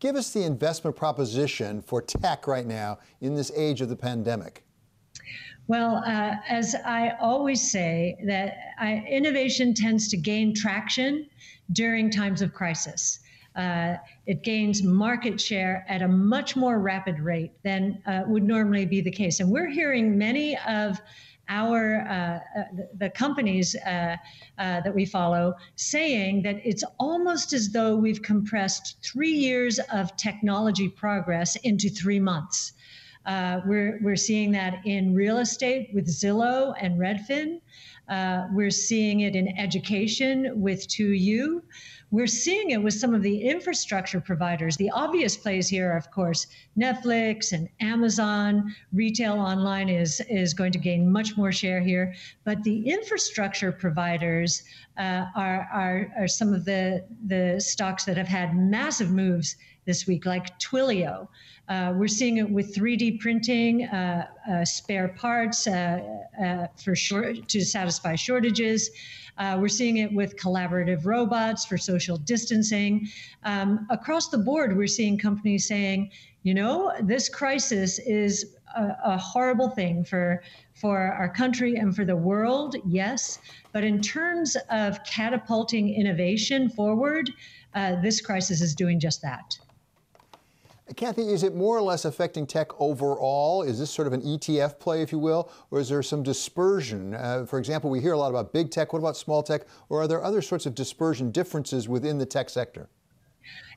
Give us the investment proposition for tech right now in this age of the pandemic. Well, uh, as I always say, that I, innovation tends to gain traction during times of crisis. Uh, it gains market share at a much more rapid rate than uh, would normally be the case. And we're hearing many of our uh, uh the companies uh, uh, that we follow saying that it's almost as though we've compressed three years of technology progress into three months. Uh, we're, we're seeing that in real estate with Zillow and Redfin. Uh, we're seeing it in education with 2U. We're seeing it with some of the infrastructure providers. The obvious plays here, of course, Netflix and Amazon. Retail online is, is going to gain much more share here. But the infrastructure providers uh, are, are, are some of the, the stocks that have had massive moves this week, like Twilio. Uh, we're seeing it with 3D printing, uh, uh, spare parts uh, uh, for short, to satisfy shortages. Uh, we're seeing it with collaborative robots for social distancing. Um, across the board, we're seeing companies saying, you know, this crisis is a, a, horrible thing for for our country and for the world, yes. But in terms of catapulting innovation forward, uh, this crisis is doing just that. Cathie, is it more or less affecting tech overall? Is this sort of an ETF play, if you will, or is there some dispersion? Uh, for example, we hear a lot about big tech. What about small tech? Or are there other sorts of dispersion differences within the tech sector?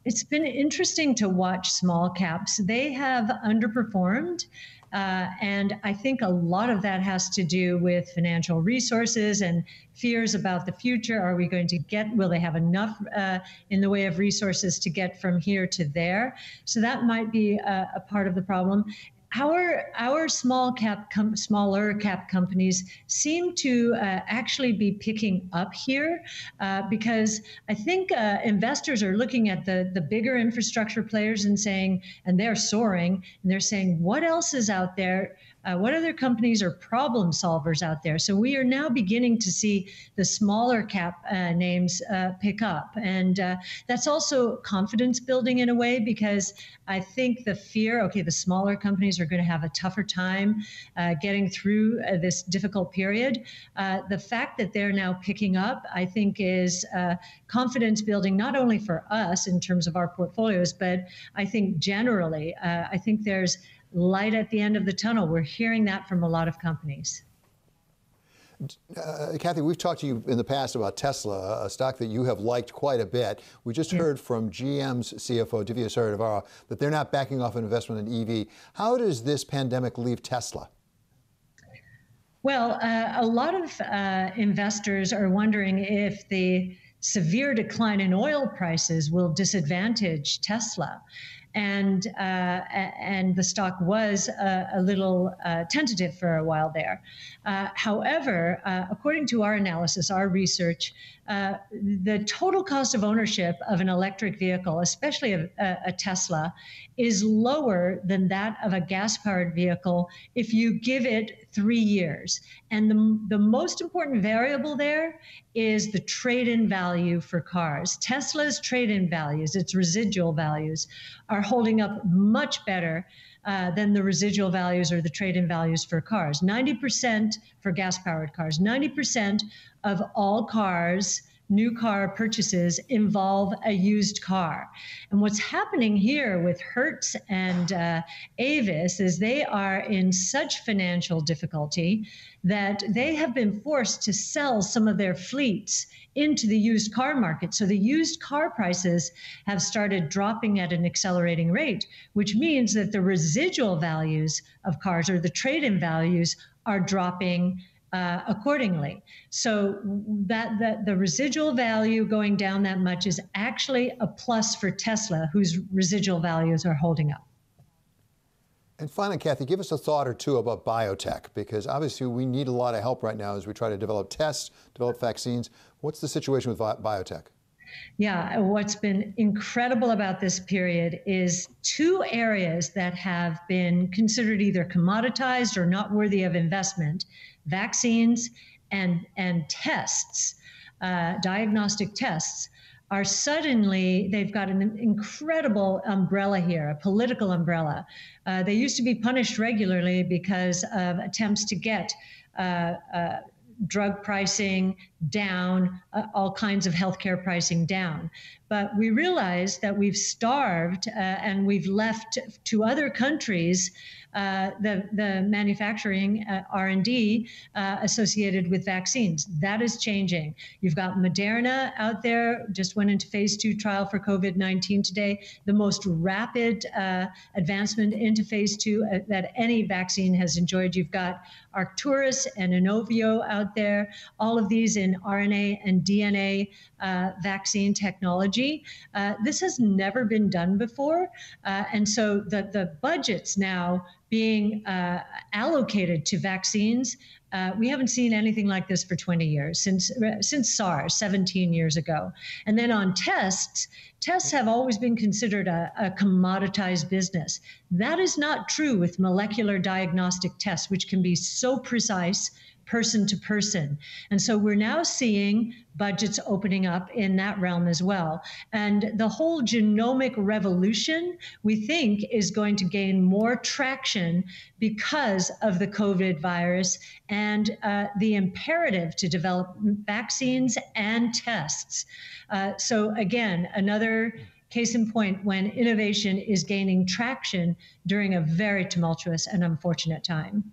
It's been interesting to watch small caps. They have underperformed uh, and I think a lot of that has to do with financial resources and fears about the future. Are we going to get, will they have enough uh, in the way of resources to get from here to there? So that might be a, a part of the problem our our small cap com- smaller cap companies seem to uh, actually be picking up here uh, because I think uh, investors are looking at the the bigger infrastructure players and saying and they're soaring and they're saying what else is out there uh, what other companies are problem solvers out there? So we are now beginning to see the smaller cap uh, names uh, pick up. And uh, that's also confidence building in a way because I think the fear okay, the smaller companies are going to have a tougher time uh, getting through uh, this difficult period. the fact that they're now picking up, I think, is confidence building not only for us in terms of our portfolios, but I think generally, I think there's light at the end of the tunnel. We're hearing that from a lot of companies. Uh, Cathie, we've talked to you in the past about Tesla, a stock that you have liked quite a bit. We just yeah. heard from GM's CFO, Dhivya Suryadevara, that they're not backing off an investment in EV. How does this pandemic leave Tesla? Well, uh, a lot of uh, investors are wondering if the severe decline in oil prices will disadvantage Tesla and uh, and the stock was a, a little uh, tentative for a while there. Uh, however, uh, according to our analysis, our research, uh, the total cost of ownership of an electric vehicle, especially a, a Tesla, is lower than that of a gas-powered vehicle if you give it three years. And the, the most important variable there is the trade-in value for cars. Tesla's trade-in values, its residual values, are holding up much better uh, than the residual values or the trade in values for cars. 90% for gas powered cars, 90% of all cars new car purchases involve a used car. And what's happening here with Hertz and uh, Avis is they are in such financial difficulty that they have been forced to sell some of their fleets into the used car market. So the used car prices have started dropping at an accelerating rate, which means that the residual values of cars or the trade in values are dropping uh, accordingly. So that, that the residual value going down that much is actually a plus for Tesla, whose residual values are holding up. And finally, Cathie, give us a thought or two about biotech, because obviously we need a lot of help right now as we try to develop tests, develop vaccines. What's the situation with biotech? Yeah, what's been incredible about this period is two areas that have been considered either commoditized or not worthy of investment vaccines and, and tests, uh, diagnostic tests, are suddenly, they've got an incredible umbrella here, a political umbrella. Uh, they used to be punished regularly because of attempts to get uh, uh, drug pricing down, uh, all kinds of healthcare pricing down. But we realize that we've starved uh, and we've left to other countries uh, the, the manufacturing uh, R&D uh, associated with vaccines. That is changing. You've got Moderna out there, just went into phase two trial for COVID-19 today, the most rapid uh, advancement into phase two that any vaccine has enjoyed. You've got Arcturus and Inovio out there, all of these in RNA and DNA uh, vaccine technology. Uh, this has never been done before. Uh, and so the, the budgets now being uh, allocated to vaccines. Uh, we haven't seen anything like this for 20 years since since SARS 17 years ago. And then on tests, tests have always been considered a, a commoditized business. That is not true with molecular diagnostic tests, which can be so precise person to person. And so we're now seeing budgets opening up in that realm as well. And the whole genomic revolution, we think, is going to gain more traction because of the COVID virus and uh, the imperative to develop vaccines and tests. Uh, so, again, another case in point when innovation is gaining traction during a very tumultuous and unfortunate time.